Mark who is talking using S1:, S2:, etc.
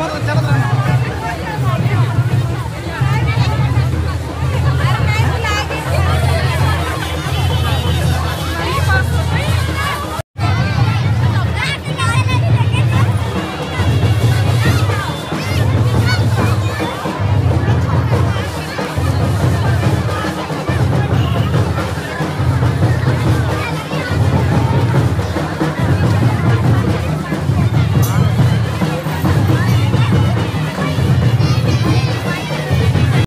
S1: चल रहा है